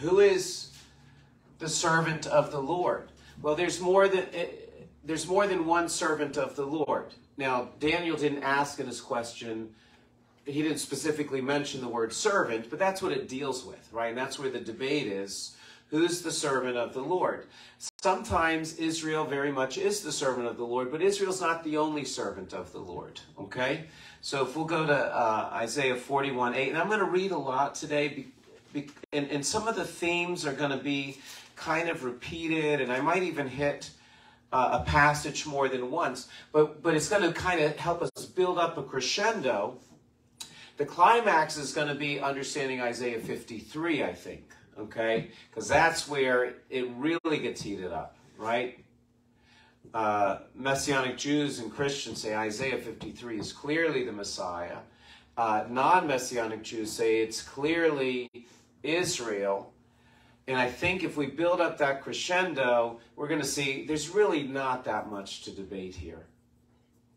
Who is the servant of the Lord? Well, there's more than eh, there's more than one servant of the Lord. Now, Daniel didn't ask in his question, he didn't specifically mention the word servant, but that's what it deals with, right? And that's where the debate is. Who's the servant of the Lord? Sometimes Israel very much is the servant of the Lord, but Israel's not the only servant of the Lord, okay? So if we'll go to uh, Isaiah 41 8, and I'm going to read a lot today, and, and some of the themes are going to be kind of repeated, and I might even hit uh, a passage more than once, but, but it's going to kind of help us build up a crescendo. The climax is going to be understanding Isaiah 53, I think, okay? Because that's where it really gets heated up, right? Uh, Messianic Jews and Christians say Isaiah 53 is clearly the Messiah. Uh, non Messianic Jews say it's clearly Israel. And I think if we build up that crescendo, we're going to see there's really not that much to debate here.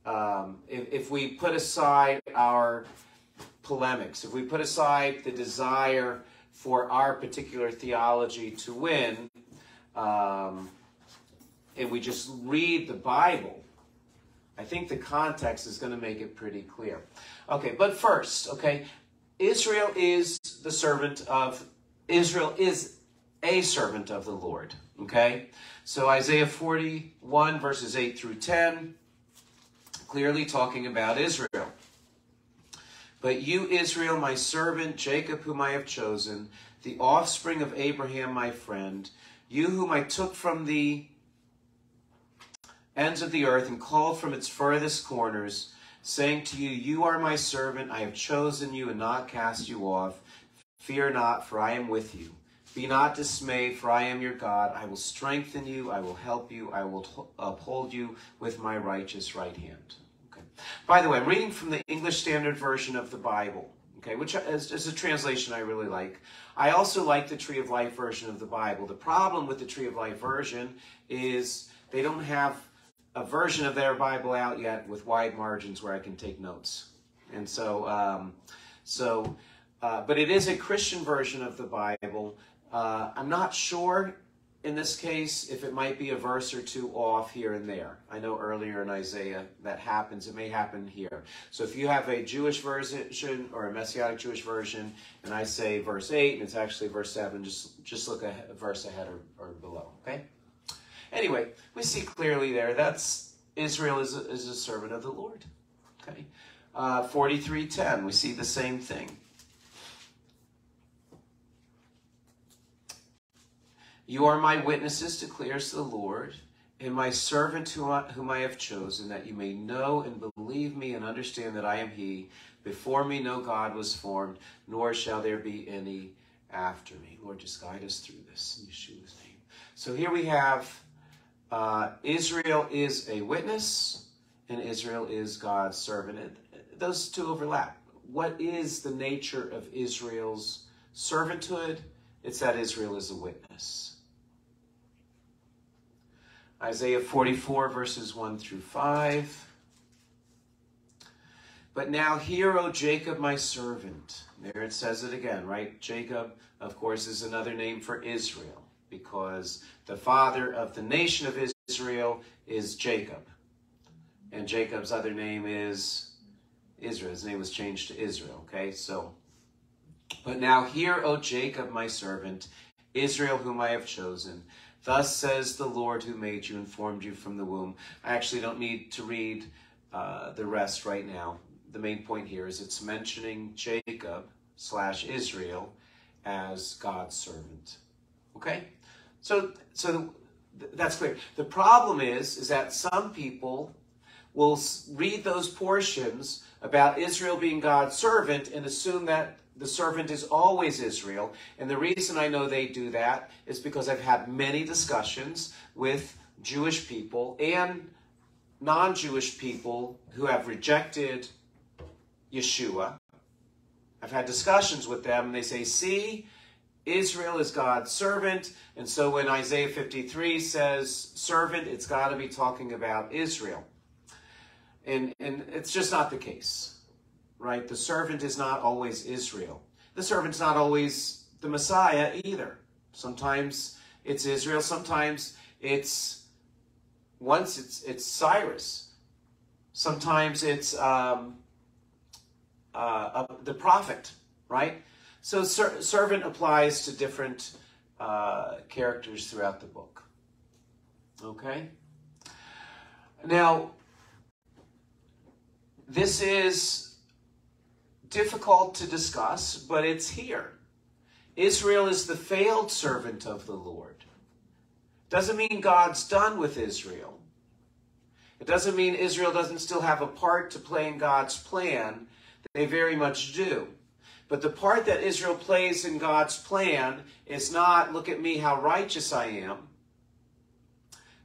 Um, if, if we put aside our polemics, if we put aside the desire for our particular theology to win, um, and we just read the Bible, I think the context is going to make it pretty clear. Okay, but first, okay, Israel is the servant of, Israel is a servant of the Lord. Okay? So Isaiah 41, verses 8 through 10, clearly talking about Israel. But you, Israel, my servant, Jacob, whom I have chosen, the offspring of Abraham, my friend, you whom I took from the ends of the earth and called from its furthest corners, saying to you, You are my servant, I have chosen you and not cast you off. Fear not, for I am with you. Be not dismayed, for I am your God. I will strengthen you. I will help you. I will uphold you with my righteous right hand. Okay. By the way, I'm reading from the English Standard Version of the Bible, okay, which is, is a translation I really like. I also like the Tree of Life version of the Bible. The problem with the Tree of Life version is they don't have a version of their Bible out yet with wide margins where I can take notes. And so, um, so, uh, but it is a Christian version of the Bible uh, I'm not sure in this case if it might be a verse or two off here and there. I know earlier in Isaiah that happens. It may happen here. So if you have a Jewish version or a Messianic Jewish version, and I say verse 8 and it's actually verse 7, just, just look a, verse ahead or, or below, okay? Anyway, we see clearly there that's Israel is a, is a servant of the Lord, okay? Uh, 43.10, we see the same thing. You are my witnesses, declares the Lord, and my servant whom I have chosen, that you may know and believe me and understand that I am He. Before me no God was formed, nor shall there be any after me. Lord, just guide us through this in Yeshua's name. So here we have uh, Israel is a witness, and Israel is God's servant. And those two overlap. What is the nature of Israel's servanthood? It's that Israel is a witness. Isaiah 44, verses 1 through 5. But now hear, O Jacob, my servant. There it says it again, right? Jacob, of course, is another name for Israel because the father of the nation of Israel is Jacob. And Jacob's other name is Israel. His name was changed to Israel, okay? So, but now hear, O Jacob, my servant, Israel, whom I have chosen. Thus says the Lord who made you and formed you from the womb. I actually don't need to read uh, the rest right now. The main point here is it's mentioning Jacob slash Israel as God's servant. Okay? So, so that's clear. The problem is, is that some people will read those portions about Israel being God's servant and assume that the servant is always Israel. And the reason I know they do that is because I've had many discussions with Jewish people and non Jewish people who have rejected Yeshua. I've had discussions with them, they say, See, Israel is God's servant. And so when Isaiah 53 says servant, it's got to be talking about Israel. And, and it's just not the case right? The servant is not always Israel. The servant's not always the Messiah either. Sometimes it's Israel. Sometimes it's once it's it's Cyrus. Sometimes it's um, uh, the prophet, right? So ser servant applies to different uh, characters throughout the book. Okay. Now, this is difficult to discuss, but it's here. Israel is the failed servant of the Lord. Doesn't mean God's done with Israel. It doesn't mean Israel doesn't still have a part to play in God's plan. They very much do. But the part that Israel plays in God's plan is not, look at me, how righteous I am,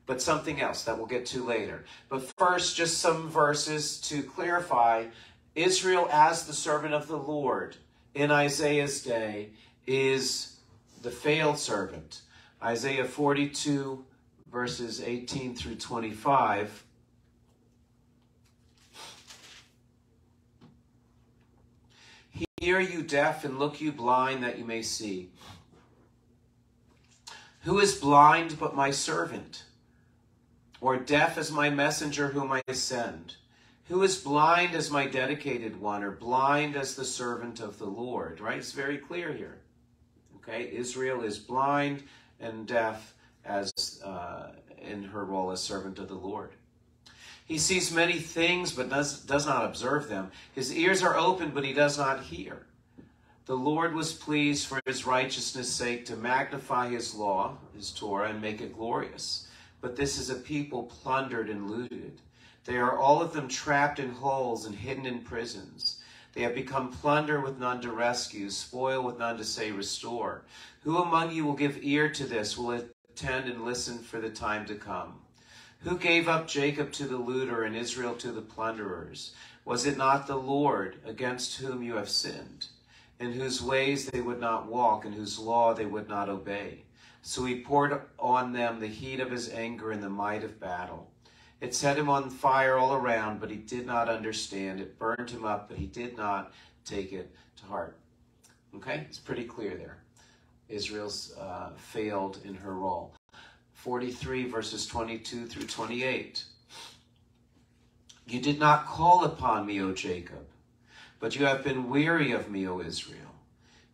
but something else that we'll get to later. But first, just some verses to clarify Israel as the servant of the Lord in Isaiah's day is the failed servant. Isaiah 42, verses 18 through 25. Hear you deaf and look you blind that you may see. Who is blind but my servant? Or deaf as my messenger whom I send? Who is blind as my dedicated one, or blind as the servant of the Lord? Right? It's very clear here. Okay, Israel is blind and deaf as uh, in her role as servant of the Lord. He sees many things, but does, does not observe them. His ears are open, but he does not hear. The Lord was pleased for his righteousness' sake to magnify his law, his Torah, and make it glorious. But this is a people plundered and looted. They are all of them trapped in holes and hidden in prisons. They have become plunder with none to rescue, spoil with none to say restore. Who among you will give ear to this, will attend and listen for the time to come? Who gave up Jacob to the looter and Israel to the plunderers? Was it not the Lord against whom you have sinned, in whose ways they would not walk, and whose law they would not obey? So he poured on them the heat of his anger and the might of battle. It set him on fire all around, but he did not understand. It burned him up, but he did not take it to heart. Okay, it's pretty clear there. Israel's uh, failed in her role. 43 verses 22 through 28. You did not call upon me, O Jacob, but you have been weary of me, O Israel.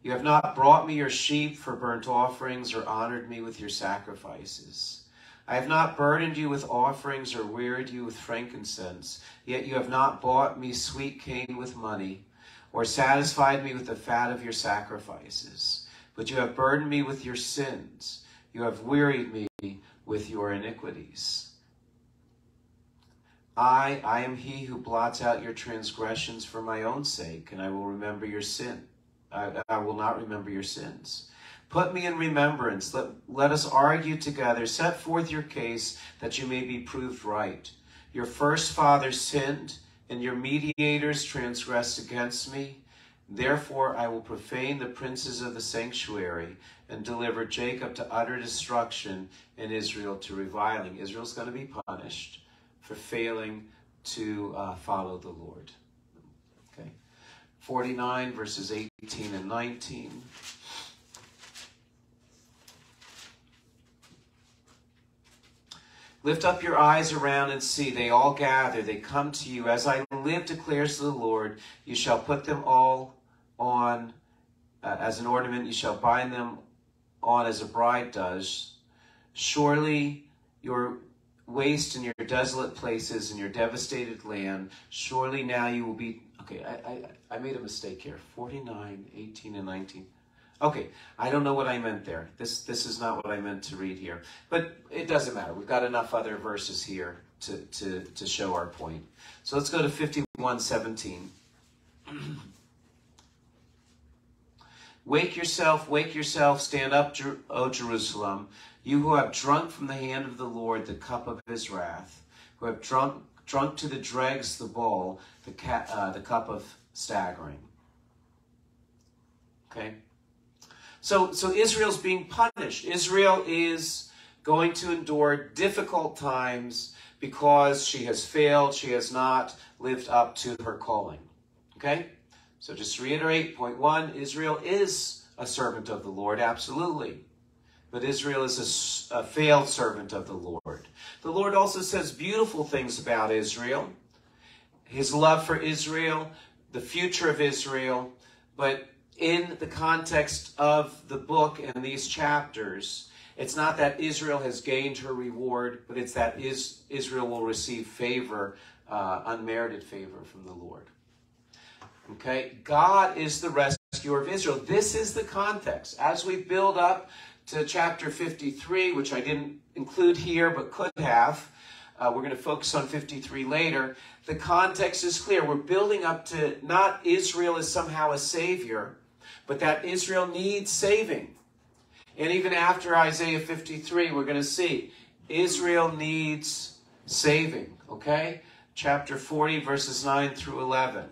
You have not brought me your sheep for burnt offerings or honored me with your sacrifices. I have not burdened you with offerings or wearied you with frankincense, yet you have not bought me sweet cane with money or satisfied me with the fat of your sacrifices. But you have burdened me with your sins. You have wearied me with your iniquities. I, I am he who blots out your transgressions for my own sake, and I will remember your sin. I, I will not remember your sins. Put me in remembrance. Let, let us argue together. Set forth your case that you may be proved right. Your first father sinned, and your mediators transgressed against me. Therefore, I will profane the princes of the sanctuary and deliver Jacob to utter destruction and Israel to reviling. Israel's going to be punished for failing to uh, follow the Lord. Okay. 49 verses 18 and 19. Lift up your eyes around and see. They all gather. They come to you. As I live, declares the Lord, you shall put them all on uh, as an ornament. You shall bind them on as a bride does. Surely your waste and your desolate places and your devastated land, surely now you will be. Okay, I, I, I made a mistake here. 49, 18, and 19. Okay, I don't know what I meant there. This this is not what I meant to read here. But it doesn't matter. We've got enough other verses here to, to, to show our point. So let's go to 5117. wake yourself, wake yourself, stand up, O Jerusalem, you who have drunk from the hand of the Lord the cup of his wrath, who have drunk drunk to the dregs the bowl, the, uh, the cup of staggering. Okay? So, so Israel's being punished. Israel is going to endure difficult times because she has failed. She has not lived up to her calling. Okay? So just to reiterate, point one, Israel is a servant of the Lord, absolutely. but Israel is a, a failed servant of the Lord. The Lord also says beautiful things about Israel his love for Israel, the future of Israel, but in the context of the book and these chapters, it's not that Israel has gained her reward, but it's that is, Israel will receive favor, uh, unmerited favor from the Lord. Okay? God is the rescuer of Israel. This is the context. As we build up to chapter 53, which I didn't include here but could have, uh, we're going to focus on 53 later. The context is clear. We're building up to not Israel as somehow a savior, but that Israel needs saving. And even after Isaiah 53, we're going to see Israel needs saving. Okay? Chapter 40, verses 9 through 11.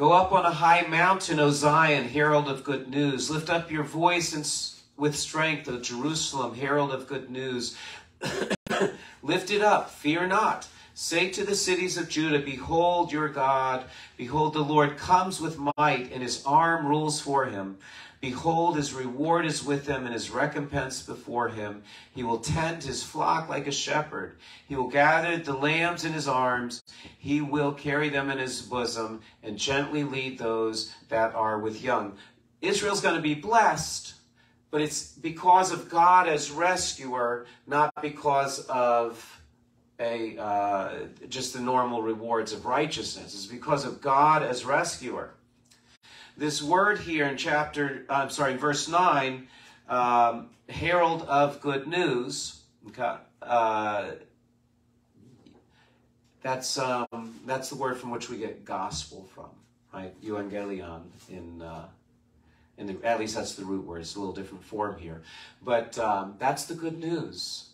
Go up on a high mountain, O Zion, herald of good news. Lift up your voice and with strength, O Jerusalem, herald of good news. Lift it up, fear not. Say to the cities of Judah, Behold your God. Behold, the Lord comes with might, and his arm rules for him. Behold, his reward is with him, and his recompense before him. He will tend his flock like a shepherd. He will gather the lambs in his arms. He will carry them in his bosom, and gently lead those that are with young. Israel's going to be blessed but it's because of God as rescuer, not because of a uh, just the normal rewards of righteousness. It's because of God as rescuer. This word here in chapter, I'm sorry, verse nine, um, herald of good news. Okay, uh, that's um, that's the word from which we get gospel from, right? Evangelion in. Uh, and at least that's the root word. It's a little different form here. But um, that's the good news,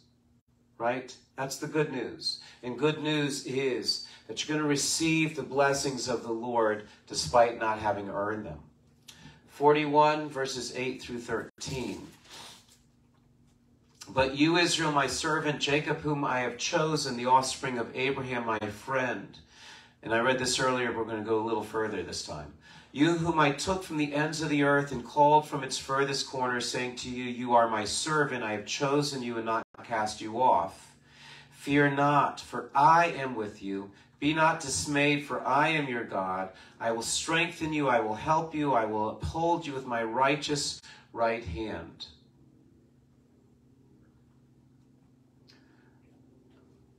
right? That's the good news. And good news is that you're going to receive the blessings of the Lord despite not having earned them. 41 verses 8 through 13. But you, Israel, my servant, Jacob, whom I have chosen, the offspring of Abraham, my friend. And I read this earlier, but we're going to go a little further this time. You whom I took from the ends of the earth and called from its furthest corners, saying to you, You are my servant, I have chosen you and not cast you off. Fear not, for I am with you. Be not dismayed, for I am your God. I will strengthen you, I will help you, I will uphold you with my righteous right hand.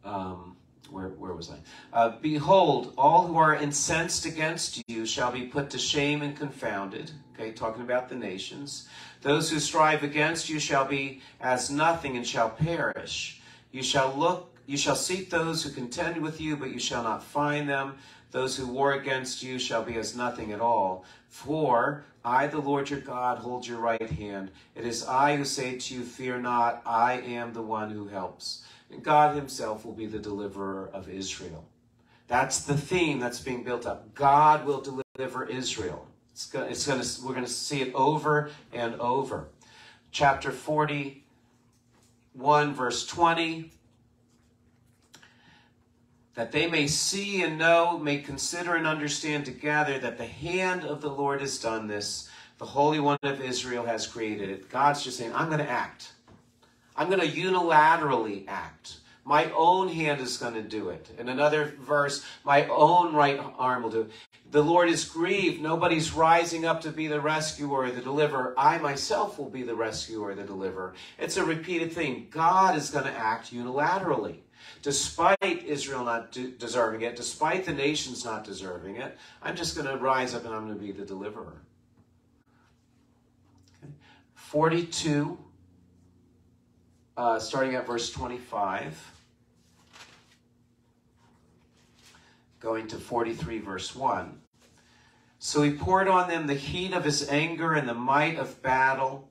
Um, where, where was I? Uh, Behold, all who are incensed against you shall be put to shame and confounded. Okay, talking about the nations. Those who strive against you shall be as nothing and shall perish. You shall look, you shall seek those who contend with you, but you shall not find them. Those who war against you shall be as nothing at all. For I, the Lord your God, hold your right hand. It is I who say to you, Fear not, I am the one who helps. And God himself will be the deliverer of Israel. That's the theme that's being built up. God will deliver Israel. It's going, it's to, we're going to see it over and over. Chapter 41, verse 20. That they may see and know, may consider and understand together that the hand of the Lord has done this. The Holy One of Israel has created it. God's just saying, I'm going to act. I'm going to unilaterally act. My own hand is going to do it. In another verse, my own right arm will do it. The Lord is grieved. Nobody's rising up to be the rescuer, the deliverer. I myself will be the rescuer, the deliverer. It's a repeated thing. God is going to act unilaterally. Despite Israel not deserving it, despite the nations not deserving it, I'm just going to rise up and I'm going to be the deliverer. Okay. 42 uh, starting at verse 25, going to 43, verse 1. So he poured on them the heat of his anger and the might of battle.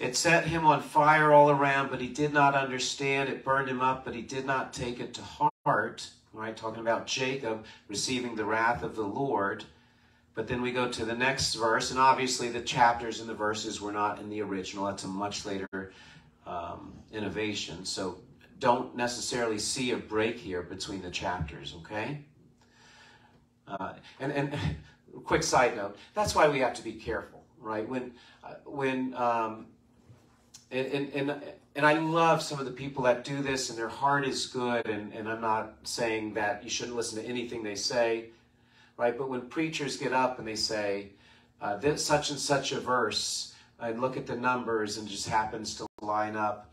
It set him on fire all around, but he did not understand. It burned him up, but he did not take it to heart. Right, talking about Jacob receiving the wrath of the Lord. But then we go to the next verse, and obviously the chapters and the verses were not in the original. That's a much later um, innovation. So don't necessarily see a break here between the chapters, okay? Uh, and, and quick side note, that's why we have to be careful. right? When, uh, when, um, and, and, and, and I love some of the people that do this and their heart is good. And, and I'm not saying that you shouldn't listen to anything they say, right? But when preachers get up and they say, uh, this, such and such a verse, and look at the numbers and just happens to line up,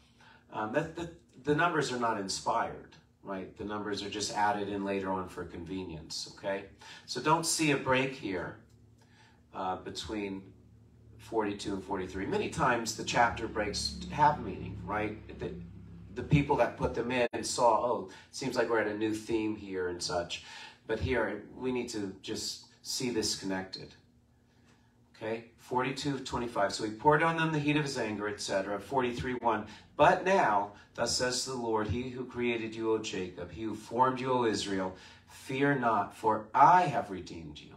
um, that, the numbers are not inspired, right? The numbers are just added in later on for convenience, okay? So don't see a break here uh, between 42 and 43. Many times the chapter breaks have meaning, right? The, the people that put them in saw, oh, seems like we're at a new theme here and such. But here, we need to just see this connected. Okay, 42, 25. So he poured on them the heat of his anger, etc. 43, 1. But now, thus says the Lord, he who created you, O Jacob, he who formed you, O Israel, fear not, for I have redeemed you.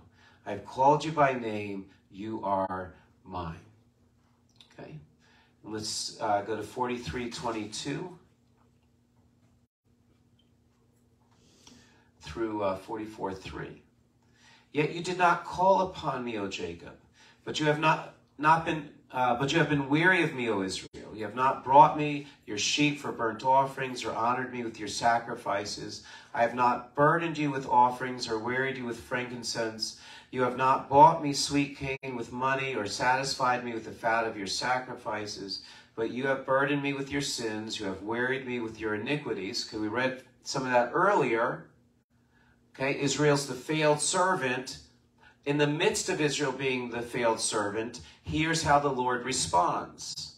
I have called you by name, you are mine. Okay, let's uh, go to 43, 22. Through uh, 44, 3. Yet you did not call upon me, O Jacob but you have not, not been, uh, but you have been weary of me, O Israel. You have not brought me your sheep for burnt offerings or honored me with your sacrifices. I have not burdened you with offerings or wearied you with frankincense. You have not bought me sweet cane with money or satisfied me with the fat of your sacrifices. But you have burdened me with your sins. You have wearied me with your iniquities. Because we read some of that earlier. Okay, Israel's the failed servant in the midst of Israel being the failed servant, here's how the Lord responds.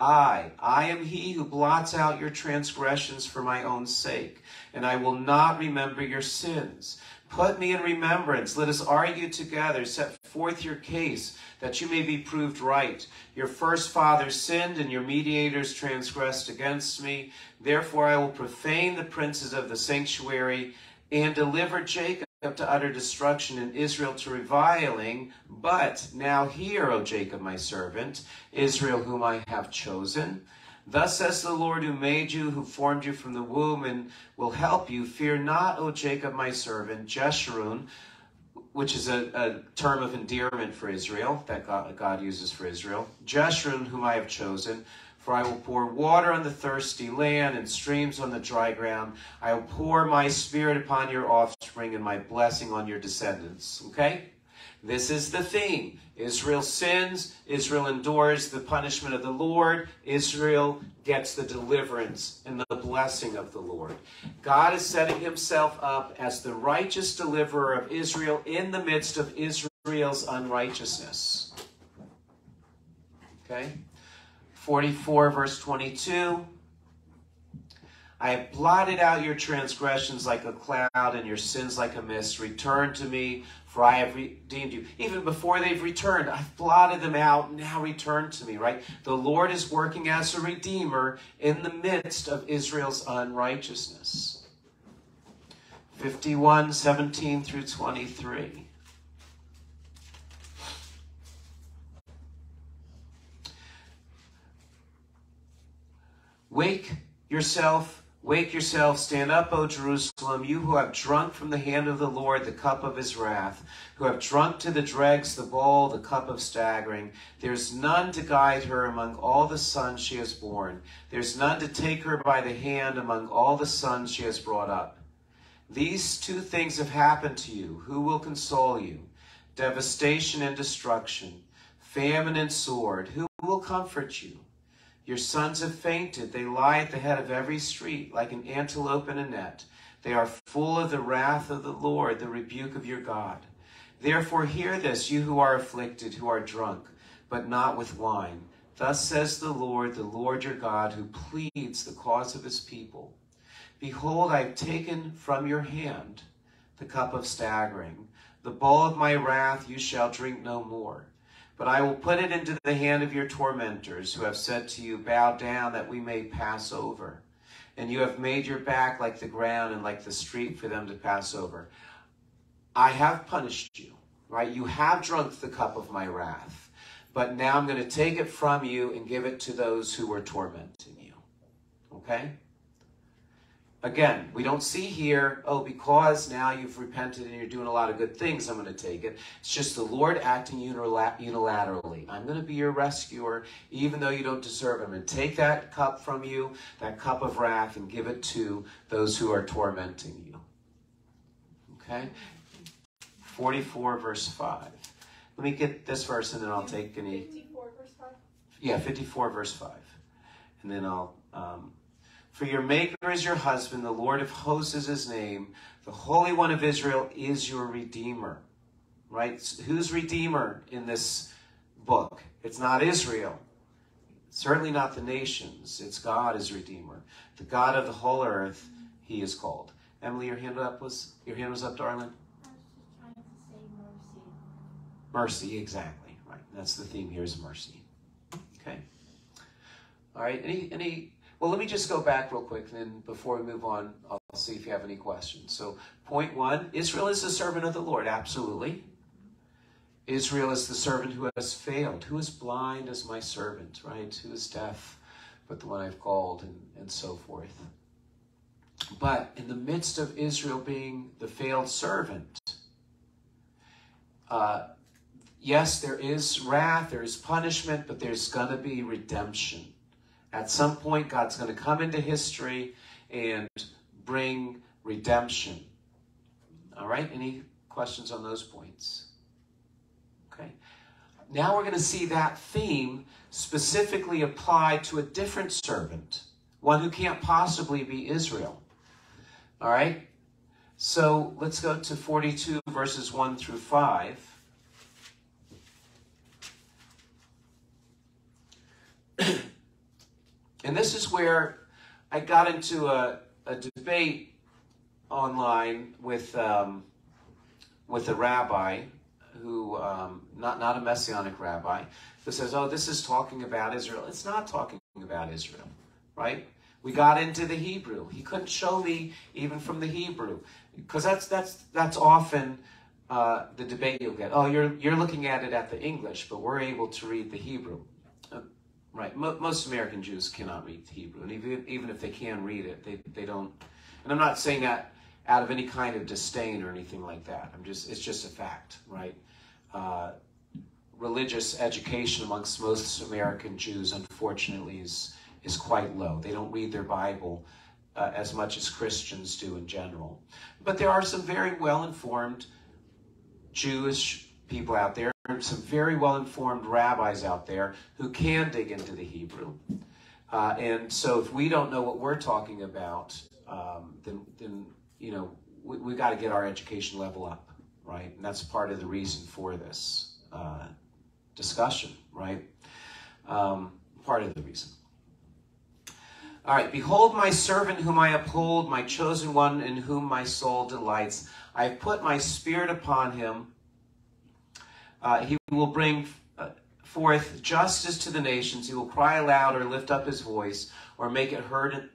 I, I am he who blots out your transgressions for my own sake, and I will not remember your sins. Put me in remembrance. Let us argue together. Set forth your case, that you may be proved right. Your first fathers sinned, and your mediators transgressed against me. Therefore I will profane the princes of the sanctuary, and deliver Jacob to utter destruction and Israel to reviling. But now hear, O Jacob, my servant, Israel, whom I have chosen. Thus says the Lord who made you, who formed you from the womb, and will help you. Fear not, O Jacob, my servant, Jeshurun, which is a, a term of endearment for Israel that God, God uses for Israel. Jeshurun, whom I have chosen. For I will pour water on the thirsty land and streams on the dry ground. I will pour my spirit upon your offspring and my blessing on your descendants. Okay? This is the theme. Israel sins. Israel endures the punishment of the Lord. Israel gets the deliverance and the blessing of the Lord. God is setting himself up as the righteous deliverer of Israel in the midst of Israel's unrighteousness. Okay? 44, verse 22. I have blotted out your transgressions like a cloud and your sins like a mist. Return to me, for I have redeemed you. Even before they've returned, I've blotted them out. Now return to me, right? The Lord is working as a redeemer in the midst of Israel's unrighteousness. 51, 17 through 23. Wake yourself, wake yourself, stand up, O Jerusalem, you who have drunk from the hand of the Lord the cup of his wrath, who have drunk to the dregs the bowl, the cup of staggering. There's none to guide her among all the sons she has borne. There's none to take her by the hand among all the sons she has brought up. These two things have happened to you. Who will console you? Devastation and destruction, famine and sword. Who will comfort you? Your sons have fainted. They lie at the head of every street like an antelope in a net. They are full of the wrath of the Lord, the rebuke of your God. Therefore, hear this, you who are afflicted, who are drunk, but not with wine. Thus says the Lord, the Lord your God, who pleads the cause of his people. Behold, I have taken from your hand the cup of staggering. The bowl of my wrath you shall drink no more. But I will put it into the hand of your tormentors, who have said to you, Bow down that we may pass over. And you have made your back like the ground and like the street for them to pass over. I have punished you, right? You have drunk the cup of my wrath. But now I'm going to take it from you and give it to those who were tormenting you. Okay? Again, we don't see here, oh, because now you've repented and you're doing a lot of good things, I'm going to take it. It's just the Lord acting unilaterally. I'm going to be your rescuer, even though you don't deserve it. I'm going to take that cup from you, that cup of wrath, and give it to those who are tormenting you. Okay? 44, verse 5. Let me get this verse and then I'll take any. 54, verse 5? Yeah, 54, verse 5. And then I'll. Um, for your Maker is your husband, the Lord of hosts is his name, the Holy One of Israel is your Redeemer. Right? Who's Redeemer in this book? It's not Israel. Certainly not the nations. It's God is Redeemer. The God of the whole earth, he is called. Emily, your hand up was your hand was up, darling? I was just trying to say mercy. Mercy, exactly. Right. That's the theme here is mercy. Okay. All right. Any any well, let me just go back real quick, then before we move on, I'll see if you have any questions. So, point one Israel is the servant of the Lord, absolutely. Israel is the servant who has failed. Who is blind as my servant, right? Who is deaf but the one I've called, and, and so forth. But in the midst of Israel being the failed servant, uh, yes, there is wrath, there is punishment, but there's going to be redemption. At some point, God's going to come into history and bring redemption. All right? Any questions on those points? Okay. Now we're going to see that theme specifically applied to a different servant, one who can't possibly be Israel. All right? So let's go to 42 verses 1 through 5. And this is where I got into a, a debate online with um, with a rabbi who um, not not a messianic rabbi who says, "Oh, this is talking about Israel." It's not talking about Israel, right? We got into the Hebrew. He couldn't show me even from the Hebrew because that's that's that's often uh, the debate you'll get. Oh, you're you're looking at it at the English, but we're able to read the Hebrew. Right. most American Jews cannot read Hebrew, and even, even if they can read it, they, they don't. And I'm not saying that out of any kind of disdain or anything like that. I'm just it's just a fact, right? Uh, religious education amongst most American Jews, unfortunately, is is quite low. They don't read their Bible uh, as much as Christians do in general. But there are some very well informed Jewish people out there some very well informed rabbis out there who can dig into the Hebrew. Uh, and so if we don't know what we're talking about, um, then, then, you know, we, we got to get our education level up, right? And that's part of the reason for this uh, discussion, right? Um, part of the reason. All right, behold my servant whom I uphold, my chosen one in whom my soul delights. I have put my spirit upon him uh, he will bring uh, forth justice to the nations. He will cry aloud or lift up his voice or make it heard.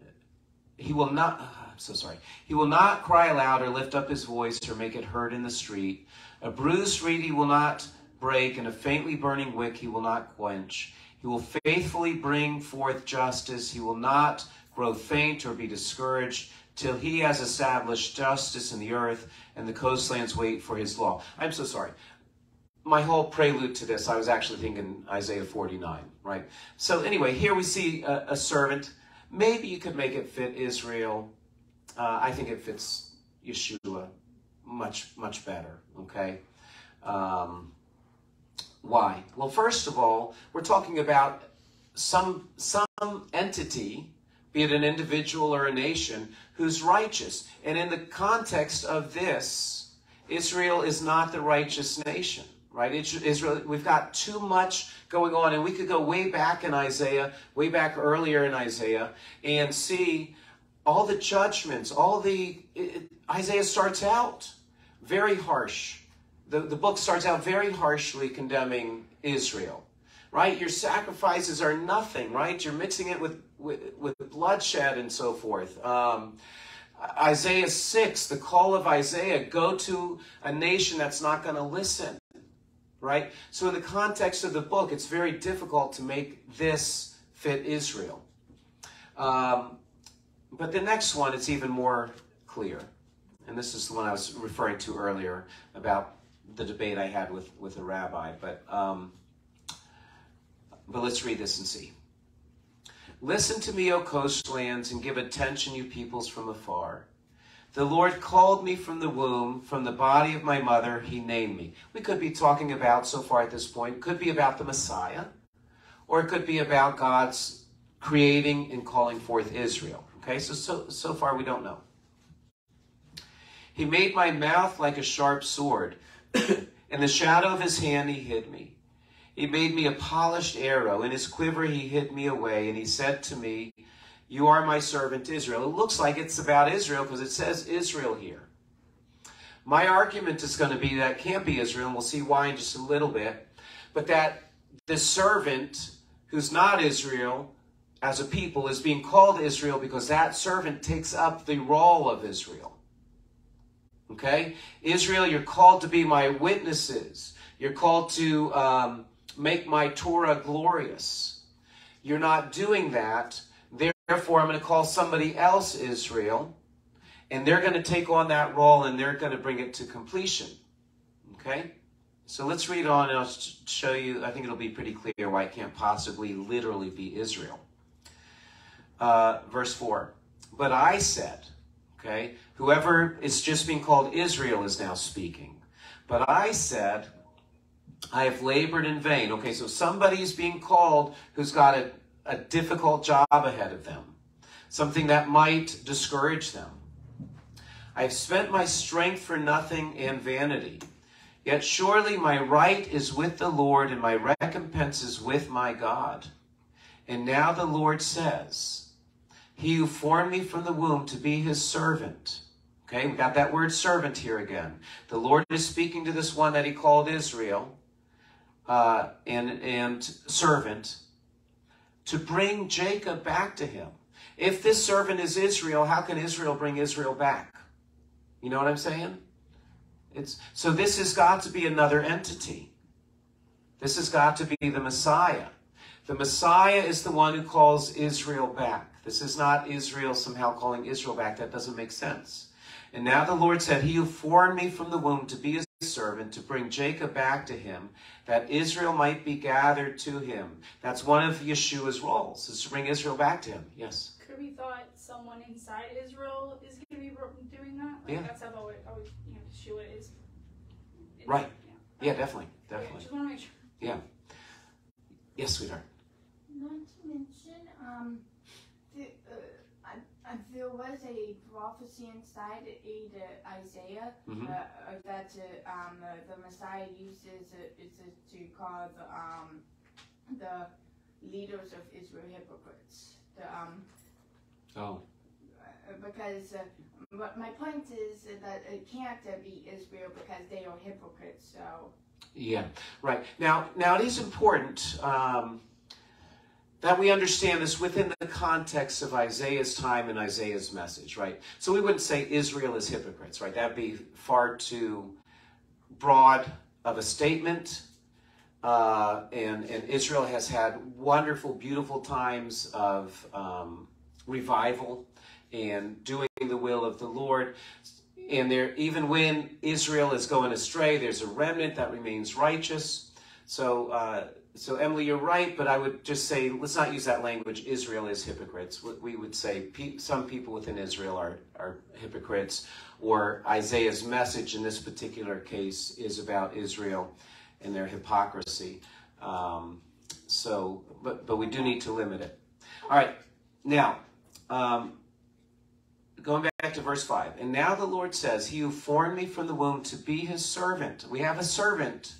He will not, uh, I'm so sorry. He will not cry aloud or lift up his voice or make it heard in the street. A bruised reed he will not break, and a faintly burning wick he will not quench. He will faithfully bring forth justice. He will not grow faint or be discouraged till he has established justice in the earth and the coastlands wait for his law. I'm so sorry my whole prelude to this, I was actually thinking Isaiah 49, right? So anyway, here we see a, a servant. Maybe you could make it fit Israel. Uh, I think it fits Yeshua much, much better, okay? Um, why? Well, first of all, we're talking about some, some entity, be it an individual or a nation, who's righteous. And in the context of this, Israel is not the righteous nation right? Israel, we've got too much going on, and we could go way back in Isaiah, way back earlier in Isaiah, and see all the judgments, all the it, Isaiah starts out very harsh. The, the book starts out very harshly condemning Israel, right? Your sacrifices are nothing, right? You're mixing it with, with, with bloodshed and so forth. Um, Isaiah 6, the call of Isaiah, go to a nation that's not going to listen right? So in the context of the book, it's very difficult to make this fit Israel. Um, but the next one, it's even more clear. And this is the one I was referring to earlier about the debate I had with, with a rabbi. But, um, but let's read this and see. Listen to me, O coastlands, and give attention, you peoples from afar. The Lord called me from the womb, from the body of my mother, he named me. We could be talking about, so far at this point, could be about the Messiah, or it could be about God's creating and calling forth Israel. Okay, so so, so far we don't know. He made my mouth like a sharp sword. In the shadow of his hand he hid me. He made me a polished arrow. In his quiver he hid me away, and he said to me, You are my servant Israel. It looks like it's about Israel because it says Israel here. My argument is going to be that can't be Israel, and we'll see why in just a little bit, but that the servant who's not Israel as a people is being called Israel because that servant takes up the role of Israel. Okay? Israel, you're called to be my witnesses. You're called to um, make my Torah glorious. You're not doing that. Therefore, I'm going to call somebody else Israel, and they're going to take on that role and they're going to bring it to completion. Okay? So let's read on and I'll show you. I think it'll be pretty clear why it can't possibly literally be Israel. Uh, verse 4. But I said, okay, whoever is just being called Israel is now speaking. But I said, I have labored in vain. Okay, so somebody's being called who's got a, a difficult job ahead of them, something that might discourage them. I have spent my strength for nothing and vanity. Yet surely my right is with the Lord and my recompense is with my God. And now the Lord says, He who formed me from the womb to be his servant. Okay, we got that word servant here again. The Lord is speaking to this one that he called Israel uh, and, and servant to bring Jacob back to him. If this servant is Israel, how can Israel bring Israel back? You know what I'm saying? It's, so this has got to be another entity. This has got to be the Messiah. The Messiah is the one who calls Israel back. This is not Israel somehow calling Israel back. That doesn't make sense. And now the Lord said, He who formed me from the womb to be his servant, to bring Jacob back to him, that Israel might be gathered to him. That's one of Yeshua's roles, is to bring Israel back to him. Yes? Could we thought someone inside Israel is going to be doing that? Like, Yeah. That's how always, always you know, Yeshua is. Right. Yeah. Yeah, definitely. Okay, Definitely. just want to make sure. Yeah. Yes, sweetheart. Not to mention, um, the, I, I, there was a prophecy inside a, the Isaiah Mhm. uh, uh, that uh, um, uh, the Messiah uses uh, is uh, to call the um, the leaders of Israel hypocrites. The, um, Oh. uh, because uh, but my point is that it can't uh, be Israel because they are hypocrites. So Yeah, right. Now, now it is important um, that we understand this within the context of Isaiah's time and Isaiah's message, right? So we wouldn't say Israel is hypocrites, right? That'd be far too broad of a statement. Uh, and, and Israel has had wonderful, beautiful times of um, revival and doing the will of the Lord. And there, even when Israel is going astray, there's a remnant that remains righteous. So, uh, so Emily, you're right, but I would just say let's not use that language. Israel is hypocrites. We- would say pe- some people within Israel are are hypocrites, or Isaiah's message in this particular case is about Israel and their hypocrisy. Um, so, but but we do need to limit it. All right, now. Um, going back to verse 5 and now the lord says he who formed me from the womb to be his servant we have a servant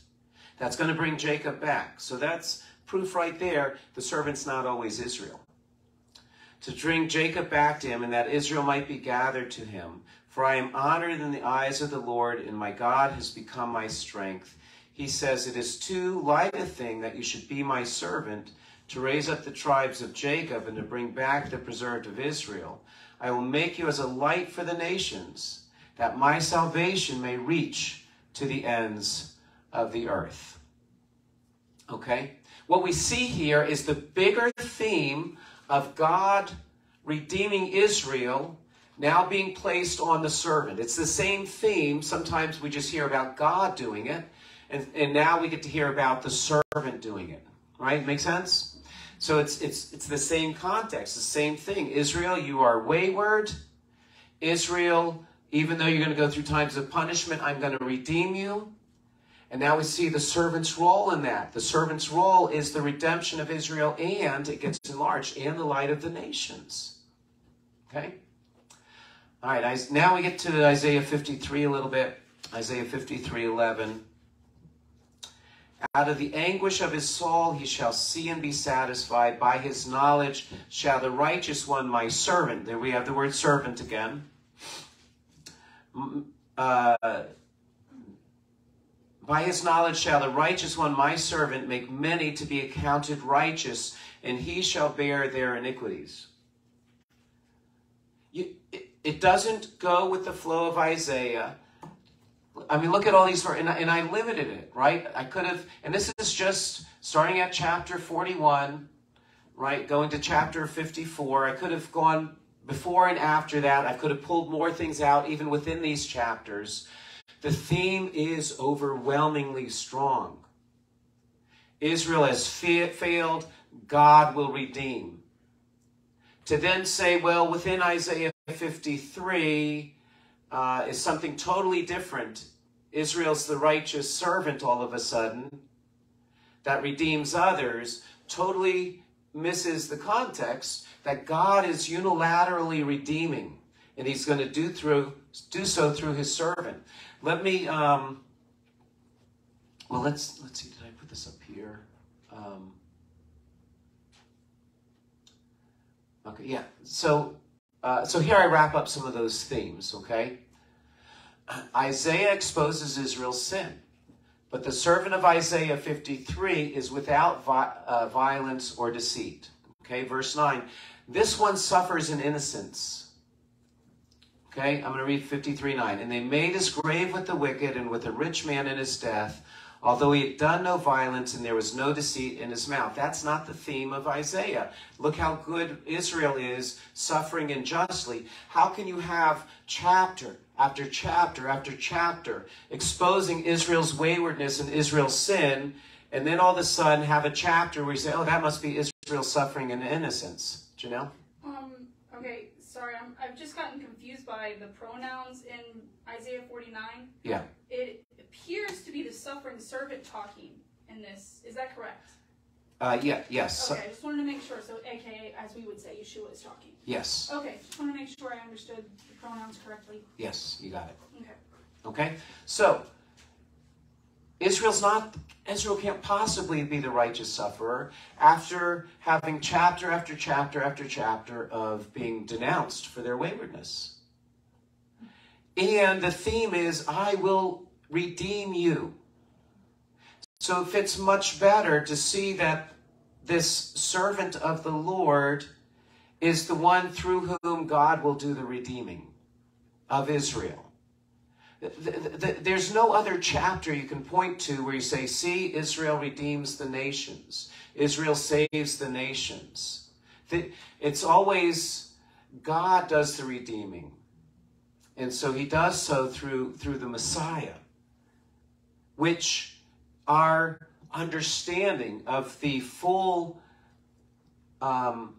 that's going to bring jacob back. So that's proof right there the servant's not always israel. To bring jacob back to him and that israel might be gathered to him. For i am honored in the eyes of the lord and my god has become my strength. He says it is too light a thing that you should be my servant to raise up the tribes of jacob and to bring back the preserved of israel. I will make you as a light for the nations, that my salvation may reach to the ends of the earth. Okay? What we see here is the bigger theme of God redeeming Israel, now being placed on the servant. It's the same theme. Sometimes we just hear about God doing it, and, and now we get to hear about the servant doing it. Right? Make sense? So it's it's it's the same context, the same thing. Israel, you are wayward. Israel, even though you're going to go through times of punishment, I'm going to redeem you. And now we see the servant's role in that. The servant's role is the redemption of Israel and it gets enlarged and the light of the nations. Okay? All right, now we get to Isaiah 53 a little bit. Isaiah 53 11. Out of the anguish of his soul he shall see and be satisfied. By his knowledge shall the righteous one, my servant, there we have the word servant again. Uh, by his knowledge shall the righteous one, my servant, make many to be accounted righteous, and he shall bear their iniquities. You, it, it, doesn't go with the flow of Isaiah. I mean, look at all these, and I, and I limited it, right? I could have, and this is just starting at chapter 41, right? Going to chapter 54. I could have gone before and after that. I could have pulled more things out even within these chapters. The theme is overwhelmingly strong. Israel has failed, God will redeem. To then say, well, within Isaiah 53 uh, is something totally different. Israel's the righteous servant all of a sudden that redeems others, totally misses the context that God is unilaterally redeeming, and He's going to do through do so through His servant. Let me, um, well, let's, let's see, did I put this up here? Um, okay, yeah. So, uh, so here I wrap up some of those themes, okay? Isaiah exposes Israel's sin, but the servant of Isaiah 53 is without vi uh, violence or deceit. Okay, verse 9. This one suffers in innocence Okay, I'm going to read 53 9. And they made his grave with the wicked and with a rich man in his death, although he had done no violence and there was no deceit in his mouth. That's not the theme of Isaiah. Look how good Israel is, suffering unjustly. How can you have chapter after chapter after chapter exposing Israel's waywardness and Israel's sin, and then all of a sudden have a chapter where you say, oh, that must be Israel suffering in innocence? Janelle? Um, okay, sorry, I'm, I've just gotten confused by the pronouns in Isaiah 49. Yeah. It appears to be the suffering servant talking in this. Is that correct? Uh, yeah, yes. Okay, I just wanted to make sure. So, AKA, as we would say, Yeshua is talking. Yes. Okay, just want to make sure I understood the pronouns correctly. Yes, you got it. Okay. Okay, so Israel's not, Israel can't possibly be the righteous sufferer after having chapter after chapter after chapter of being denounced for their waywardness. And the theme is, I will redeem you. So it fits much better to see that this servant of the Lord is the one through whom God will do the redeeming of Israel. There's no other chapter you can point to where you say, see, Israel redeems the nations. Israel saves the nations. It's always God does the redeeming. And so he does so through, through the Messiah, which our understanding of the full um,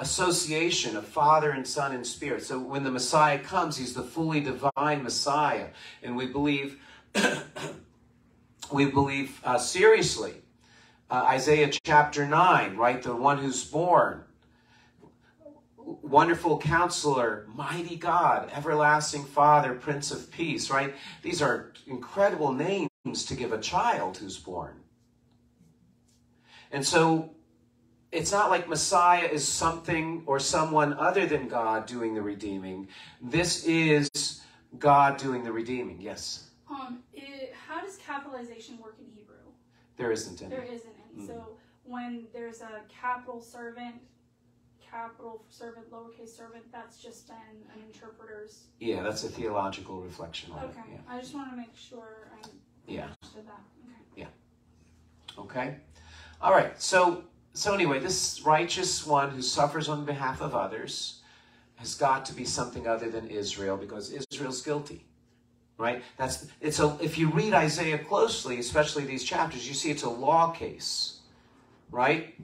association of Father and Son and Spirit. So when the Messiah comes, he's the fully divine Messiah. And we believe, we believe uh, seriously. Uh, Isaiah chapter 9, right? The one who's born. Wonderful counselor, mighty God, everlasting Father, Prince of Peace, right? These are incredible names to give a child who's born. And so it's not like Messiah is something or someone other than God doing the redeeming. This is God doing the redeeming. Yes. Um, it, how does capitalization work in Hebrew? There isn't any. There isn't any. Mm. So when there's a capital servant, capital servant, lowercase servant, that's just an, an interpreter's. Yeah, that's a theological reflection on okay. it. Okay. Yeah. I just want to make sure I yeah. understood that. Okay. Yeah. Okay. All right. So so anyway, this righteous one who suffers on behalf of others has got to be something other than Israel because Israel's guilty. Right? That's it's a if you read Isaiah closely, especially these chapters, you see it's a law case. Right?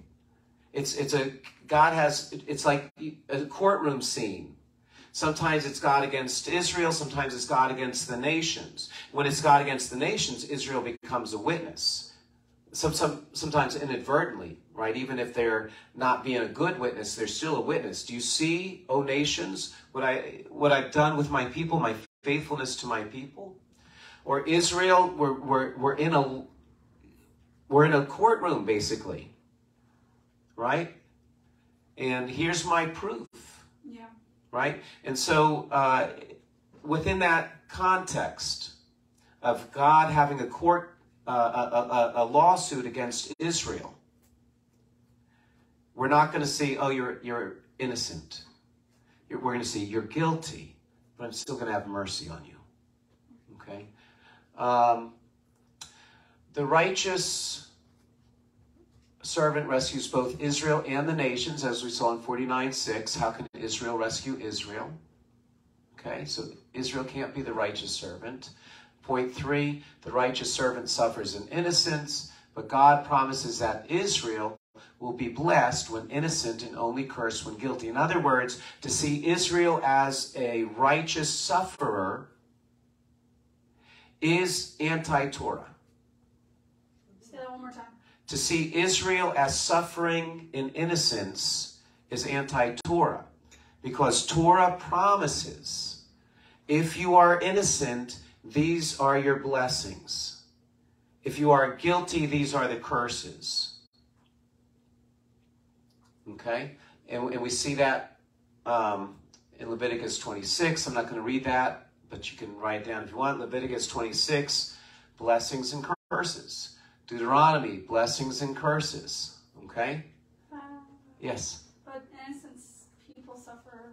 It's it's a God has it's like a courtroom scene. Sometimes it's God against Israel, sometimes it's God against the nations. When it's God against the nations, Israel becomes a witness. Some, some, sometimes inadvertently, right? Even if they're not being a good witness, they're still a witness. Do you see, O nations, what I what I've done with my people, my faithfulness to my people? Or Israel, we're, we're, we're in a we're in a courtroom basically. Right? And here's my proof Yeah. right? And so, uh, within that context of God having a court, a, a, a lawsuit against Israel, we're not going to see, oh, you're you're innocent. You're, we're going to see you're guilty, but I'm still going to have mercy on you. Okay. Um, the righteous servant rescues both Israel and the nations, as we saw in 49 6. How can Israel rescue Israel? Okay, so Israel can't be the righteous servant. Point three the righteous servant suffers in innocence, but God promises that Israel will be blessed when innocent and only cursed when guilty. In other words, to see Israel as a righteous sufferer is anti Torah. Say that one more time. To see Israel as suffering in innocence is anti Torah because Torah promises if you are innocent, these are your blessings. If you are guilty, these are the curses. Okay? And, and we see that um, in Leviticus 26. I'm not going to read that, but you can write it down if you want. Leviticus 26, blessings and curses. Deuteronomy, blessings and curses. Okay? Yes. but in essence, people suffer,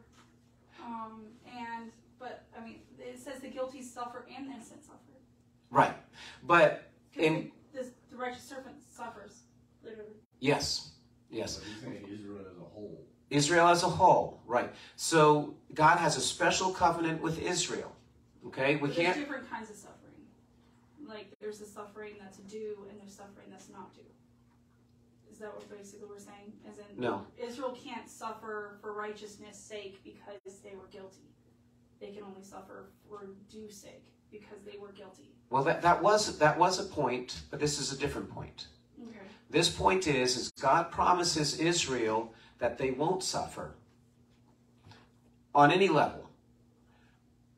um, and but I mean, it says the guilty suffer and the innocent suffer. Right. But in the, the, the righteous servant suffers, literally. yes. Yes. But he's saying Israel as a whole. Israel as a whole, right. So God has a special covenant with Israel. Okay? We there's can't different kinds of suffering. Like there's the suffering that's due, and there's suffering that's not due. Is that what basically we're saying? As in, No. Israel can't suffer for righteousness' sake because they were guilty. They can only suffer for due sake because they were guilty. Well that, that was that was a point, but this is a different point. Okay. This point is, is God promises Israel that they won't suffer on any level.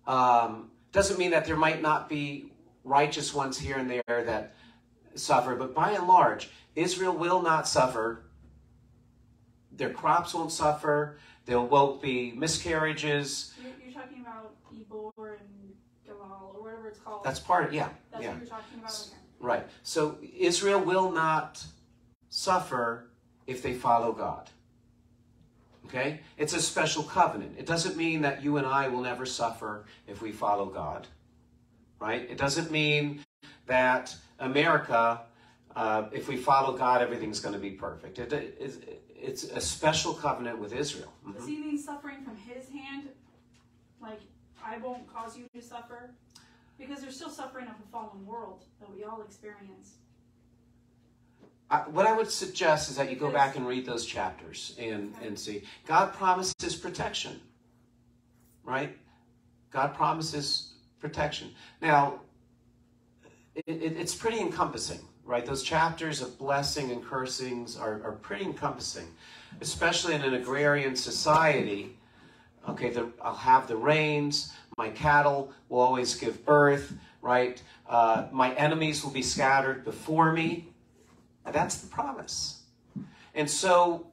Um, doesn't mean that there might not be righteous ones here and there that suffer, but by and large, Israel will not suffer. Their crops won't suffer. There won't be miscarriages. You're, you're talking about Ebor and Galal or whatever it's called. That's part of, yeah, That's yeah. what you're talking about. Okay. Right. So Israel will not suffer if they follow God. Okay? It's a special covenant. It doesn't mean that you and I will never suffer if we follow God. Right? It doesn't mean that America, uh, if we follow God, everything's going to be perfect. It, it, it's a special covenant with Israel. Mhm. Does he mean suffering from his hand? Like, I won't cause you to suffer? Because there's still suffering of a fallen world that we all experience. I, what I would suggest is that you go back and read those chapters and, and see. God promises protection, right? God promises protection. Now, it, it, it's pretty encompassing, right? Those chapters of blessing and cursings are, are pretty encompassing, especially in an agrarian society. Okay, the, I'll have the rains. My cattle will always give birth, right? Uh, my enemies will be scattered before me. That's the promise. And so,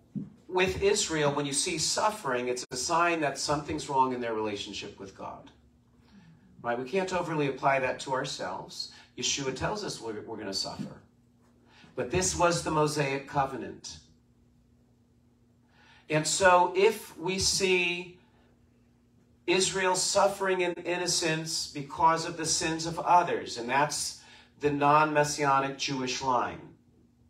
with Israel, when you see suffering, it's a sign that something's wrong in their relationship with God. Right? We can't overly apply that to ourselves. Yeshua tells us we're, we're going to suffer. But this was the Mosaic covenant. And so, if we see Israel suffering in innocence because of the sins of others, and that's the non messianic Jewish line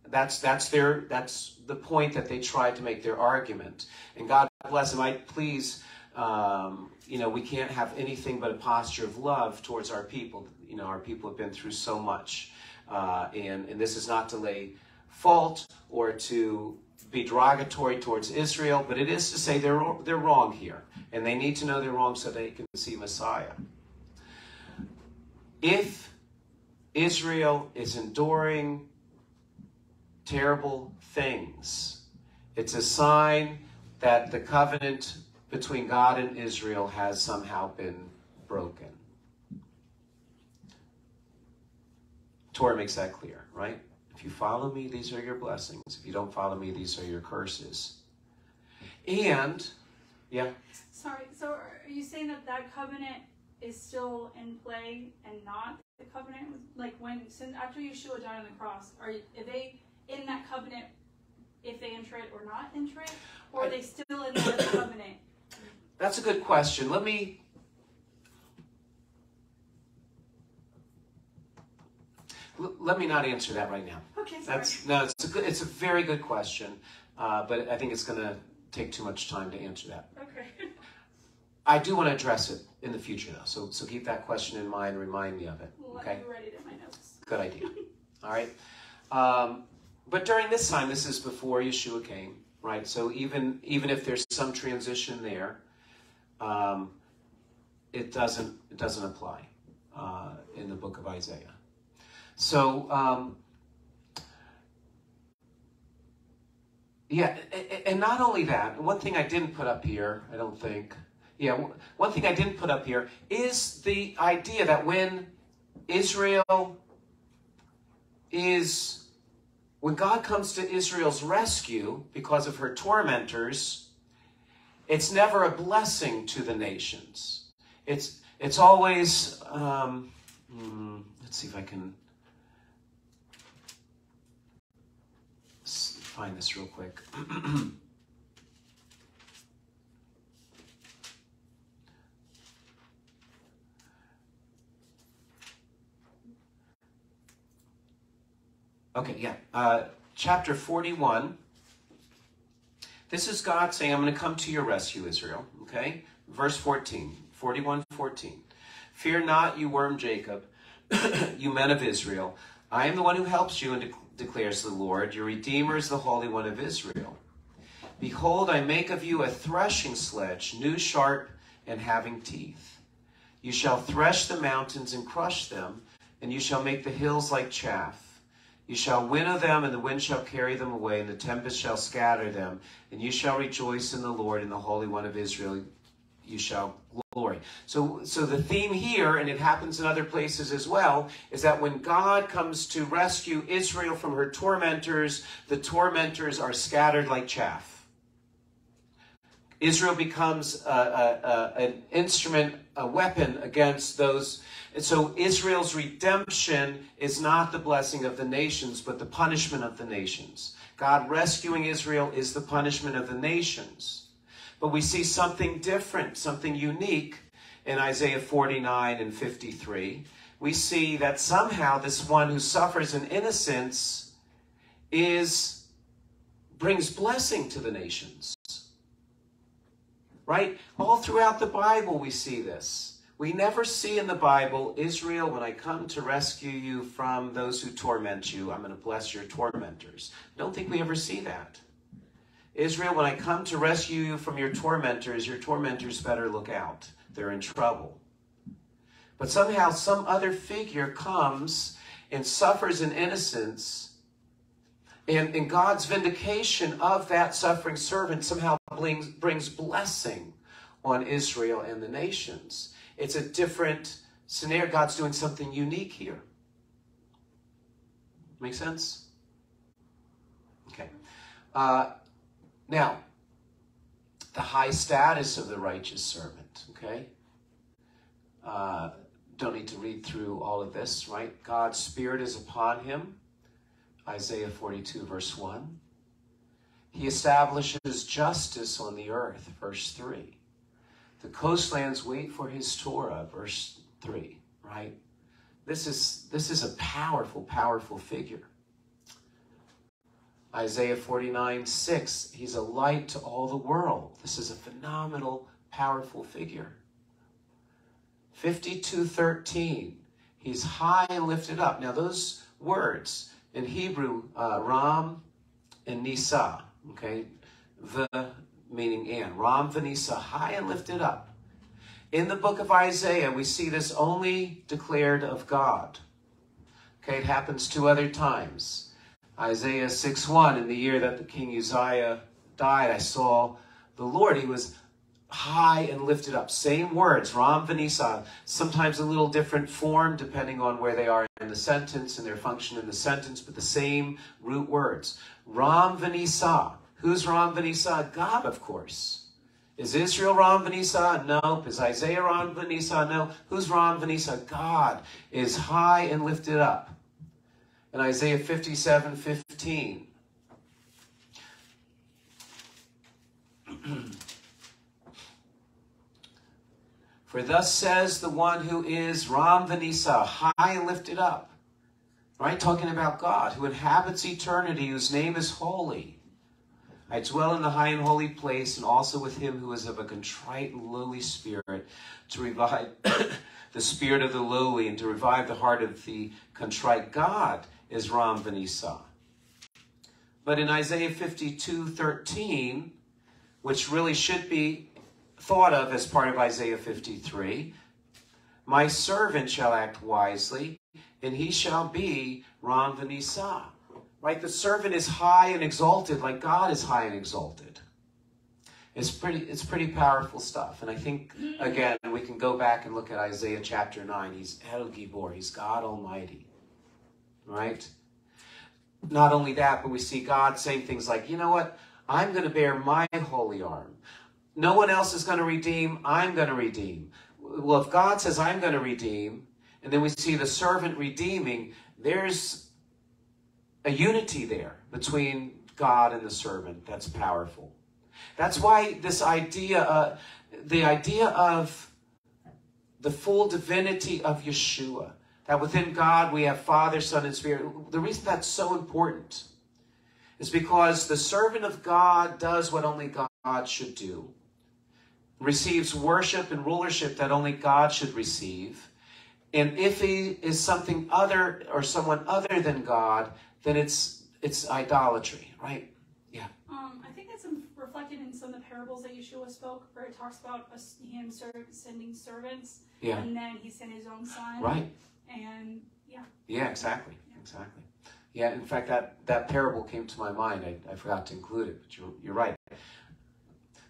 That's that's their that's the point that they tried to make their argument. And God bless them. I please, um, you know, we can't have anything but a posture of love towards our people. You know, our people have been through so much, uh, and and this is not to lay fault or to be derogatory towards Israel, but it is to say they're they're wrong here, and they need to know they're wrong so they can see Messiah. If Israel is enduring terrible things. It's a sign that the covenant between God and Israel has somehow been broken. Torah makes that clear, right? You follow me, these are your blessings. If you don't follow me, these are your curses. And, yeah. Sorry, so are you saying that that covenant is still in play and not the covenant? Like when, since after Yeshua died on the cross, are, are they in that covenant if they enter it or not enter it? Or are they still in the covenant? That's a good question. Let me let me not answer that right now. Okay, sorry. That's no, it's a good, it's a very good question, uh, but I think it's going to take too much time to answer that. Okay. I do want to address it in the future, though, so so keep that question in mind. Remind me of it. Well, Okay, let me write it in my notes. good idea. All right, um, but during this time, this is before Yeshua came, right? So even even if there's some transition there, um, it doesn't it doesn't apply uh, in the book of Isaiah. So, um, yeah, and not only that, one thing I didn't put up here, I don't think, yeah, one thing I didn't put up here is the idea that when Israel is, when God comes to Israel's rescue because of her tormentors, it's never a blessing to the nations. It's, it's always, um, hmm, let's see if I can find this real quick. okay, yeah. Uh, chapter 41. This is God saying, I'm going to come to your rescue, Israel. Okay? Verse 14. 41 14. Fear not, you worm Jacob, you men of Israel. I am the one who helps you, and declares the Lord. Your Redeemer is the Holy One of Israel. Behold, I make of you a threshing sledge, new, sharp, and having teeth. You shall thresh the mountains and crush them, and you shall make the hills like chaff. You shall winnow them, and the wind shall carry them away, and the tempest shall scatter them. And you shall rejoice in the Lord, in the Holy One of Israel. You shall glory. So, so the theme here, and it happens in other places as well, is that when God comes to rescue Israel from her tormentors, the tormentors are scattered like chaff. Israel becomes a, a, a, an instrument, a weapon against those. And so Israel's redemption is not the blessing of the nations, but the punishment of the nations. God rescuing Israel is the punishment of the nations. But we see something different, something unique in Isaiah 49 and 53. We see that somehow this one who suffers in innocence is brings blessing to the nations. Right? All throughout the Bible we see this. We never see in the Bible, Israel, when I come to rescue you from those who torment you, I'm going to bless your tormentors. Don't think we ever see that. Israel, when I come to rescue you from your tormentors, your tormentors better look out. They're in trouble. But somehow some other figure comes and suffers in innocence, and, and God's vindication of that suffering servant somehow brings, brings blessing on Israel and the nations. It's a different scenario. God's doing something unique here. Make sense? Okay. Uh, now, the high status of the righteous servant, okay? Uh, don't need to read through all of this, right? God's Spirit is upon him. Isaiah 42, verse 1. He establishes justice on the earth, verse 3. The coastlands wait for his Torah, verse 3, right? This is, this is a powerful, powerful figure. Isaiah 49 6, he's a light to all the world. This is a phenomenal, powerful figure. 52 13, he's high and lifted up. Now, those words in Hebrew, uh, Ram and Nisa, okay, the meaning and, Ram Vanisa, high and lifted up. In the book of Isaiah, we see this only declared of God. Okay, it happens two other times. Isaiah 6 1, in the year that the king Uzziah died, I saw the Lord. He was high and lifted up. Same words, Ram Vanisa, sometimes a little different form depending on where they are in the sentence and their function in the sentence, but the same root words. Ram Vanisa. Who's Ram Vanisa? God, of course. Is Israel Ram Vanisa? No. Is Isaiah Ram Vanisa? No. Who's Ram Vanisa? God is high and lifted up. In Isaiah 57 15. For thus says the one who is Ram Vanisa, high lifted up. Right? Talking about God, who inhabits eternity, whose name is holy. I dwell in the high and holy place, and also with him who is of a contrite and lowly spirit, to revive the spirit of the lowly and to revive the heart of the contrite. God is Ram Vanisa. But in Isaiah 52 13, which really should be thought of as part of Isaiah 53, my servant shall act wisely, and he shall be Ram Vanisa. Right? The servant is high and exalted like God is high and exalted. It's pretty, it's pretty powerful stuff. And I think, mm-hmm. again, we can go back and look at Isaiah chapter 9. He's El Gibor, he's God Almighty. Right? Not only that, but we see God saying things like, you know what? I'm going to bare my holy arm. No one else is going to redeem. I'm going to redeem. Well, if God says, I'm going to redeem, and then we see the servant redeeming, there's a unity there between God and the servant that's powerful. That's why this idea, uh, the idea of the full divinity of Yeshua, that within God we have Father, Son, and Spirit. The reason that's so important is because the servant of God does what only God should do, receives worship and rulership that only God should receive. And if he is something other or someone other than God, then it's it's idolatry, right? Yeah. Um, I think that's reflected in some of the parables that Yeshua spoke, where it talks about him sending servants, Yeah. and then he sent his own son, Right. And yeah. Yeah, exactly. Exactly. Yeah, in fact, that, that parable came to my mind. I, I forgot to include it, but you're, you're right.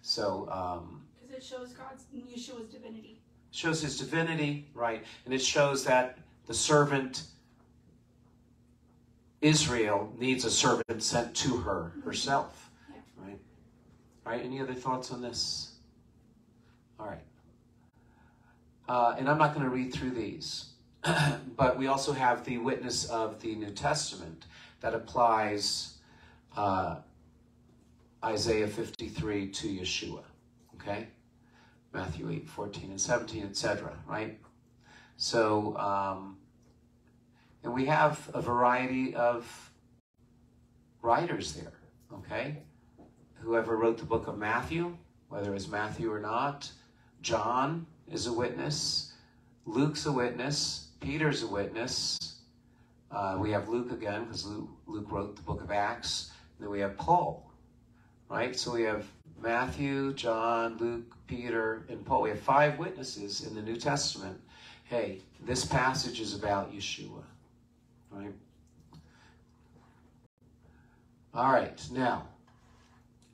So, um, Because it shows God's Yeshua's divinity. shows his divinity, right? And it shows that the servant Israel needs a servant sent to her herself, right? All right. Any other thoughts on this? All right. Uh, and I'm not going to read through these, but we also have the witness of the New Testament that applies uh, Isaiah 53 to Yeshua. Okay? Matthew 8, 14 and 17, etc. Right? So, um, and we have a variety of writers there. Okay? Whoever wrote the book of Matthew, whether it's Matthew or not, John is a witness, Luke's a witness, Peter's a witness. Uh, we have Luke again because Luke, Luke wrote the book of Acts. And then we have Paul, right? So we have Matthew, John, Luke, Peter, and Paul. We have five witnesses in the New Testament. Hey, this passage is about Yeshua, right? All right, now,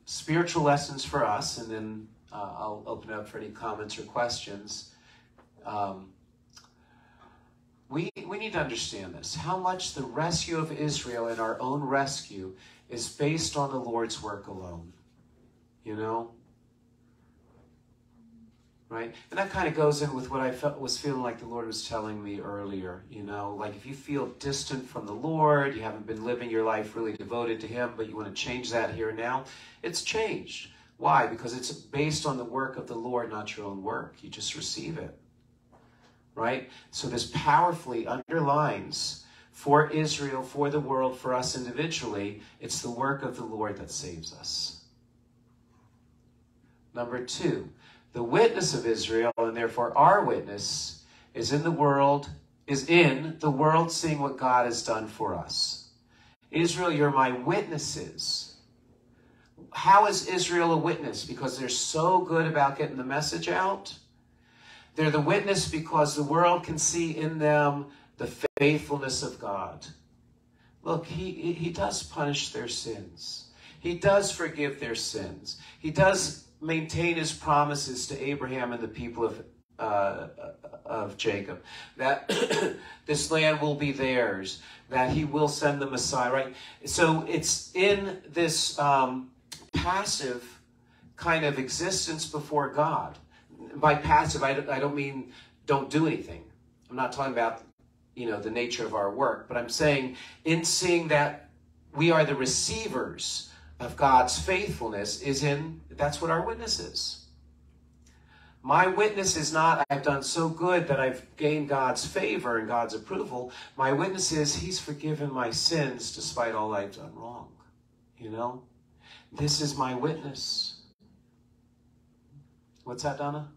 spiritual lessons for us, and then uh, I'll open up for any comments or questions. Um, we, we need to understand this how much the rescue of Israel and our own rescue is based on the Lord's work alone. You know? Right? And that kind of goes in with what I felt, was feeling like the Lord was telling me earlier. You know, like if you feel distant from the Lord, you haven't been living your life really devoted to Him, but you want to change that here and now, it's changed. Why? Because it's based on the work of the Lord, not your own work. You just receive it. Right? So this powerfully underlines for Israel, for the world, for us individually. It's the work of the Lord that saves us. Number two, the witness of Israel, and therefore our witness, is in the world, is in the world seeing what God has done for us. Israel, you're my witnesses. How is Israel a witness? Because they're so good about getting the message out. They're the witness because the world can see in them the faithfulness of God. Look, he, he does punish their sins. He does forgive their sins. He does maintain his promises to Abraham and the people of, uh, of Jacob that this land will be theirs, that he will send the Messiah, right? So it's in this um, passive kind of existence before God. By passive, I don't, I don't mean don't do anything. I'm not talking about you know the nature of our work, but I'm saying in seeing that we are the receivers of God's faithfulness is in that's what our witness is. My witness is not I've done so good that I've gained God's favor and God's approval. My witness is He's forgiven my sins despite all I've done wrong. You know? This is my witness. What's that, Donna?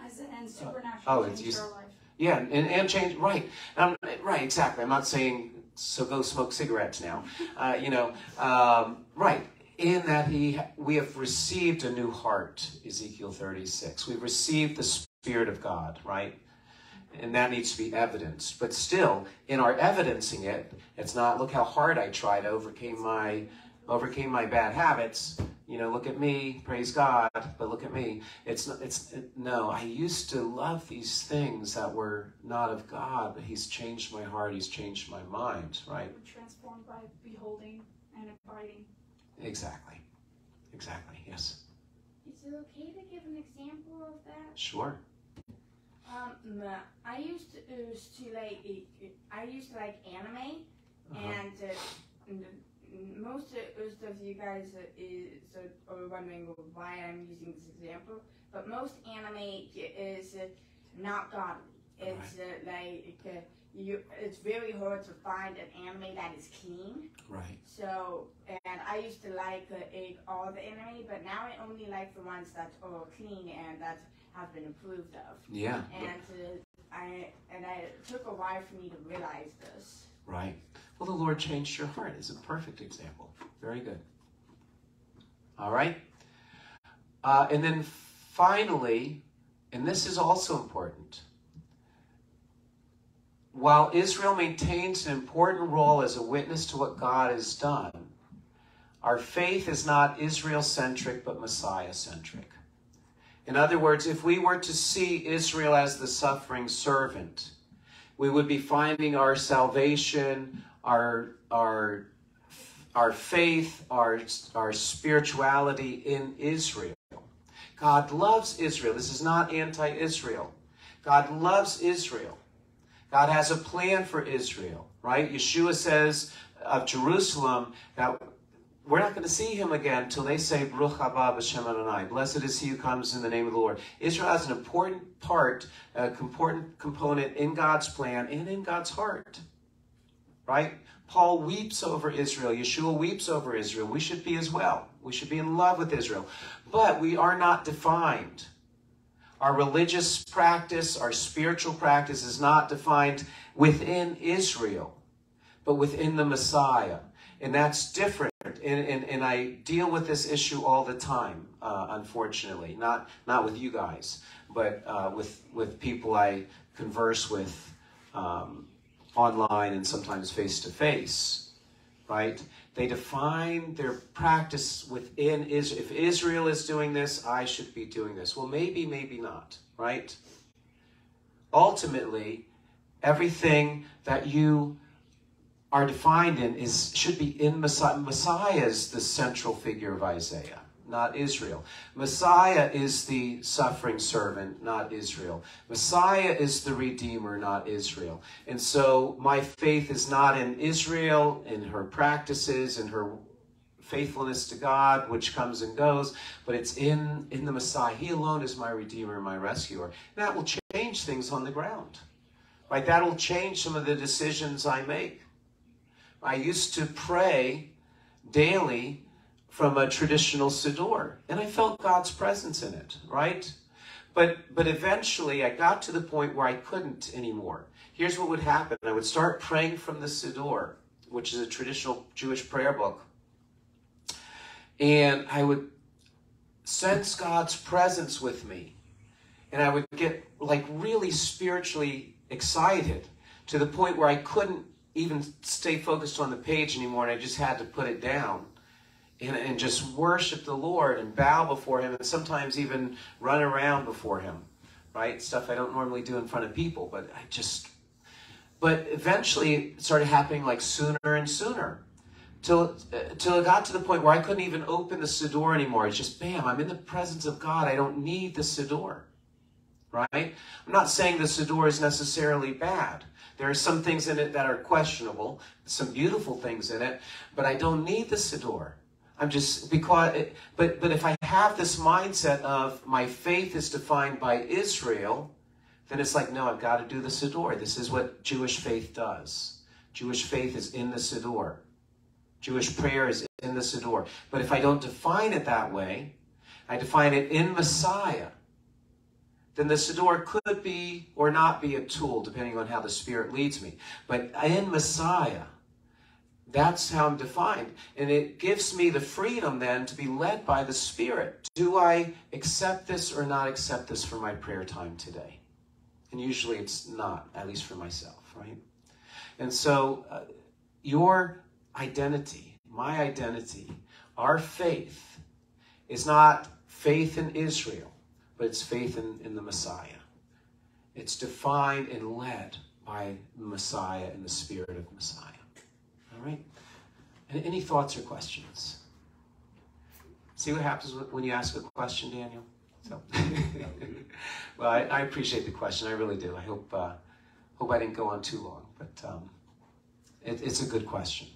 I said, and supernatural Oh, it's change used- our life. Yeah, and, and change, right. Um, right, exactly. I'm not saying, so go smoke cigarettes now. Uh, you know, um, right. In that he, we have received a new heart, Ezekiel 36. We've received the Spirit of God, right? And that needs to be evidenced. But still, in our evidencing it, it's not, look how hard I tried, overcame my, overcame my bad habits. You know, look at me, praise God, but look at me. It's not, it's it, no. I used to love these things that were not of God, but He's changed my heart. He's changed my mind. Right? Transformed by beholding and abiding. Exactly. Exactly. Yes. Is it okay to give an example of that? Sure. Um, I used to, used to like I used to like anime, Uh-huh. and uh, n- most of, you guys is are wondering why I'm using this example. But most anime is uh, not godly. It's uh, like uh, you. It's very hard to find an anime that is clean. Right. So, and I used to like uh, all the anime, but now I only like the ones that are clean and that have been approved of. Yeah. And uh, I and I it took a while for me to realize this. Right. Well, the Lord changed your heart is a perfect example. Very good. All right. Uh, and then finally, and this is also important. While Israel maintains an important role as a witness to what God has done, our faith is not Israel centric but Messiah centric. In other words, if we were to see Israel as the suffering servant, we would be finding our salvation, our our our faith, our our spirituality in Israel. God loves Israel. This is not anti-Israel. God loves Israel. God has a plan for Israel, right? Yeshua says of Jerusalem that we're not going to see him again until they say, Baruch haba b'shem Adonai. Blessed is he who comes in the name of the Lord. Israel has an important part, a important component in God's plan and in God's heart. Right? Paul weeps over Israel. Yeshua weeps over Israel. We should be as well. We should be in love with Israel. But we are not defined. Our religious practice, our spiritual practice is not defined within Israel, but within the Messiah. And that's different. And, and, and I deal with this issue all the time, uh, unfortunately. Not, not with you guys, but uh, with, with people I converse with um, online and sometimes face to face, right? They define their practice within Israel. If Israel is doing this, I should be doing this. Well, maybe, maybe not, right? Ultimately, everything that you are defined in is should be in Messiah. Messiah is the central figure of Isaiah, not Israel. Messiah is the suffering servant, not Israel. Messiah is the redeemer, not Israel. And so my faith is not in Israel, in her practices, in her faithfulness to God, which comes and goes, but it's in, in the Messiah. He alone is my redeemer and my rescuer. And that will change things on the ground. Right? That'll change some of the decisions I make. I used to pray daily from a traditional Siddur, and I felt God's presence in it, right? But but eventually I got to the point where I couldn't anymore. Here's what would happen. I would start praying from the Siddur, which is a traditional Jewish prayer book. And I would sense God's presence with me. And I would get like really spiritually excited to the point where I couldn't even stay focused on the page anymore and I just had to put it down and, and just worship the Lord and bow before Him and sometimes even run around before Him, right? Stuff I don't normally do in front of people, but I just, but eventually it started happening like sooner and sooner. Till, uh, till it got to the point where I couldn't even open the Siddur anymore. It's just, bam, I'm in the presence of God. I don't need the Siddur right? I'm not saying the Siddur is necessarily bad. There are some things in it that are questionable, some beautiful things in it, but I don't need the Siddur. I'm just because, but but if I have this mindset of my faith is defined by Israel, then it's like no, I've got to do the Siddur. This is what Jewish faith does. Jewish faith is in the Siddur. Jewish prayer is in the Siddur. But if I don't define it that way, I define it in Messiah then the Siddur could be or not be a tool, depending on how the Spirit leads me. But in Messiah, that's how I'm defined. And it gives me the freedom then to be led by the Spirit. Do I accept this or not accept this for my prayer time today? And usually it's not, at least for myself, right? And so uh, your identity, my identity, our faith is not faith in Israel but it's faith in, in the Messiah. It's defined and led by the Messiah and the Spirit of Messiah. Right? And any thoughts or questions? See what happens when you ask a question, Daniel? So, well, I, I, appreciate the question. I really do. I hope uh, hope I didn't go on too long, but um, it, it's a good question.